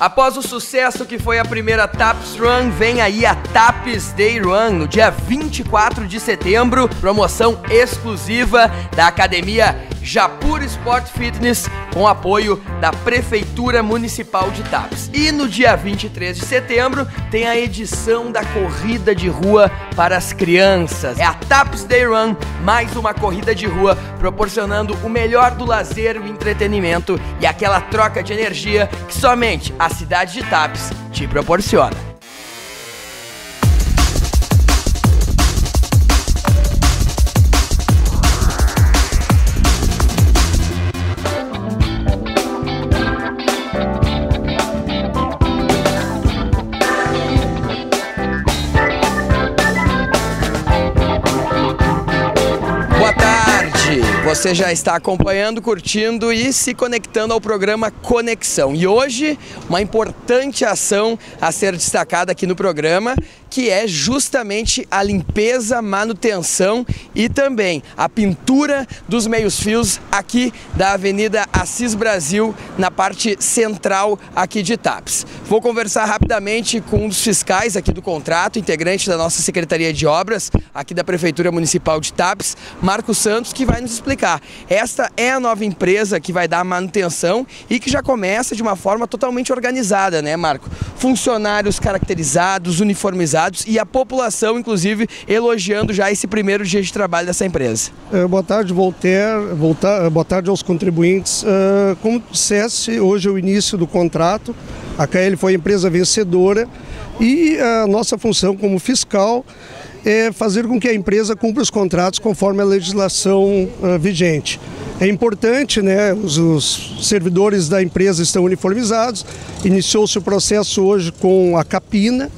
Após o sucesso que foi a primeira TAPS Run, vem aí a TAPS Day Run no dia 24 de setembro, promoção exclusiva da Academia Japur Sport Fitness com apoio da Prefeitura Municipal de TAPS. E no dia 23 de setembro tem a edição da corrida de rua para as crianças. É a TAPS Day Run, mais uma corrida de rua proporcionando o melhor do lazer, o entretenimento e aquela troca de energia que somente a cidade de TAPS te proporciona. Você já está acompanhando, curtindo e se conectando ao programa Conexão. E hoje, uma importante ação a ser destacada aqui no programa que é justamente a limpeza, manutenção e também a pintura dos meios-fios aqui da Avenida Assis Brasil, na parte central aqui de TAPS. Vou conversar rapidamente com um dos fiscais aqui do contrato, integrante da nossa Secretaria de Obras, aqui da Prefeitura Municipal de TAPS, Marcos Santos, que vai nos explicar. Esta é a nova empresa que vai dar manutenção e que já começa de uma forma totalmente organizada, né, Marco? Funcionários caracterizados, uniformizados e a população, inclusive, elogiando já esse primeiro dia de trabalho dessa empresa. É, boa tarde, Voltaire. Boa tarde aos contribuintes. Uh, como dissesse, hoje é o início do contrato. A KL foi a empresa vencedora e a nossa função como fiscal é fazer com que a empresa cumpra os contratos conforme a legislação uh, vigente. É importante, né? Os, os, servidores da empresa estão uniformizados. Iniciou-se o processo hoje com a capina,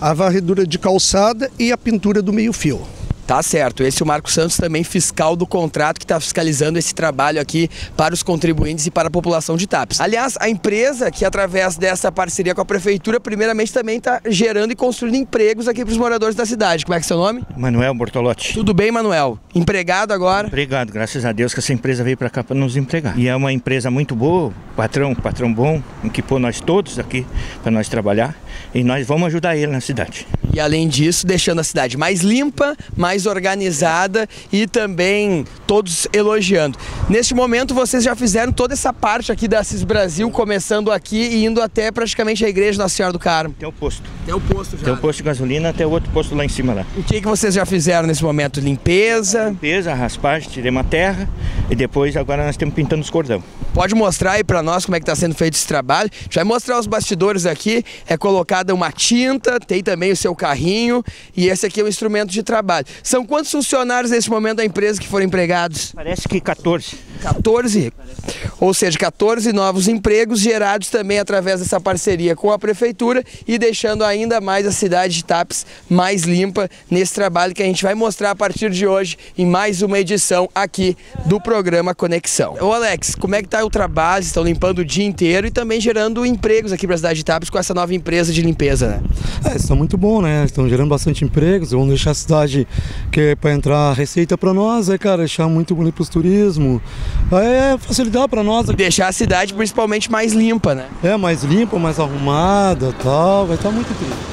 a varredura de calçada e a pintura do meio-fio. Tá certo. Esse é o Marco Santos, também fiscal do contrato, que está fiscalizando esse trabalho aqui para os contribuintes e para a população de TAPS. Aliás, a empresa que, através dessa parceria com a prefeitura, primeiramente também está gerando e construindo empregos aqui para os moradores da cidade. Como é que é seu nome? Manuel Bortolotti. Tudo bem, Manuel? Empregado agora? Empregado, graças a Deus que essa empresa veio para cá para nos empregar. E é uma empresa muito boa, patrão, patrão bom, equipou nós todos aqui para nós trabalhar e nós vamos ajudar ele na cidade. E além disso, deixando a cidade mais limpa, mais organizada e também todos elogiando. Neste momento, vocês já fizeram toda essa parte aqui da Assis Brasil, começando aqui e indo até praticamente a igreja Nossa Senhora do Carmo. Tem o posto. Tem o posto já. Tem o posto de gasolina até o outro posto lá em cima lá. O que, que vocês já fizeram nesse momento? Limpeza? Limpeza, raspagem, tirei uma terra e depois agora nós estamos pintando os cordão. Pode mostrar aí para nós como é que está sendo feito esse trabalho. Já vai mostrar os bastidores aqui. É uma tinta, tem também o seu carrinho e esse aqui é o instrumento de trabalho. São quantos funcionários nesse momento da empresa que foram empregados? Parece que 14. 14? Ou seja, 14 novos empregos gerados também através dessa parceria com a prefeitura e deixando ainda mais a cidade de Tapes mais limpa nesse trabalho que a gente vai mostrar a partir de hoje em mais uma edição aqui do programa Conexão. Ô Alex, como é que tá o trabalho? Estão limpando o dia inteiro e também gerando empregos aqui para a cidade de Tapes com essa nova empresa de limpeza, né? É, está muito bom, né? Estão gerando bastante empregos, vão deixar a cidade que é para entrar receita para nós, é, cara, deixar muito bonito para o turismo, é facilitar para nós. Deixar a cidade principalmente mais limpa, né? É, mais limpa, mais arrumada tal, vai estar tá muito incrível.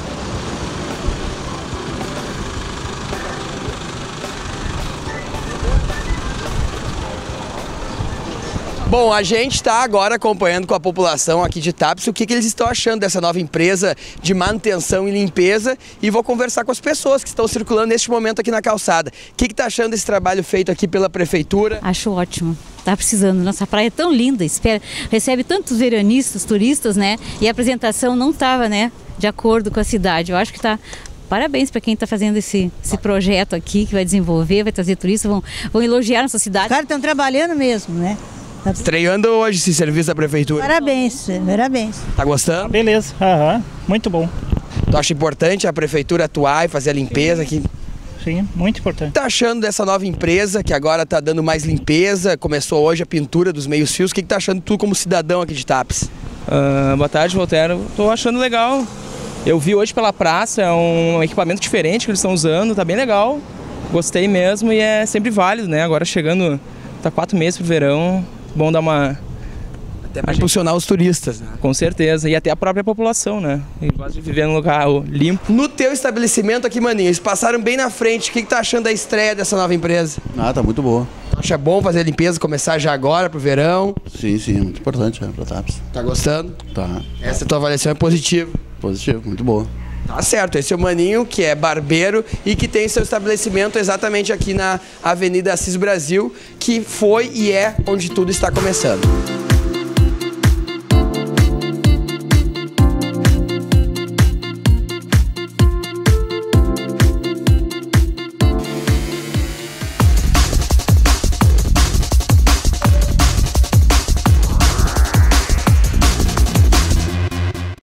Bom, a gente está agora acompanhando com a população aqui de TAPS o que, que, eles estão achando dessa nova empresa de manutenção e limpeza e vou conversar com as pessoas que estão circulando neste momento aqui na calçada. O que está achando desse trabalho feito aqui pela prefeitura? Acho ótimo. Tá precisando. Nossa praia é tão linda, espera, recebe tantos veranistas, turistas, né? E a apresentação não estava, né, de acordo com a cidade. Eu acho que está parabéns para quem está fazendo esse, esse projeto aqui, que vai desenvolver, vai trazer turistas, vão, vão elogiar nossa cidade. Os caras estão trabalhando mesmo, né? Tá Estreando hoje esse serviço da prefeitura. Parabéns, parabéns. Tá gostando? Ah, beleza, aham, muito bom. Tu acha importante a prefeitura atuar e fazer a limpeza aqui? Sim, muito importante. Tá achando dessa nova empresa que agora tá dando mais limpeza? Começou hoje a pintura dos meios fios. O que, que tá achando tu como cidadão aqui de Tapes? Uh, boa tarde, Voltaire. Tô achando legal. Eu vi hoje pela praça, é um equipamento diferente que eles estão usando, tá bem legal. Gostei mesmo e é sempre válido, né? Agora chegando, tá quatro meses pro verão, bom dar uma Até para impulsionar os turistas, né? Com certeza. E até a própria população, né? E gosta de viver num lugar limpo. No teu estabelecimento aqui, Maninho, eles passaram bem na frente. O que, que tá achando da estreia dessa nova empresa? Ah, tá muito boa. Acha bom fazer a limpeza, começar já agora pro verão? Sim, sim, muito importante, é, pra TAPS. Tá gostando? Tá. Essa tua avaliação é positiva. Positivo, muito boa. Tá certo, esse é o Maninho, que é barbeiro e que tem seu estabelecimento exatamente aqui na Avenida Assis Brasil, que foi e é onde tudo está começando.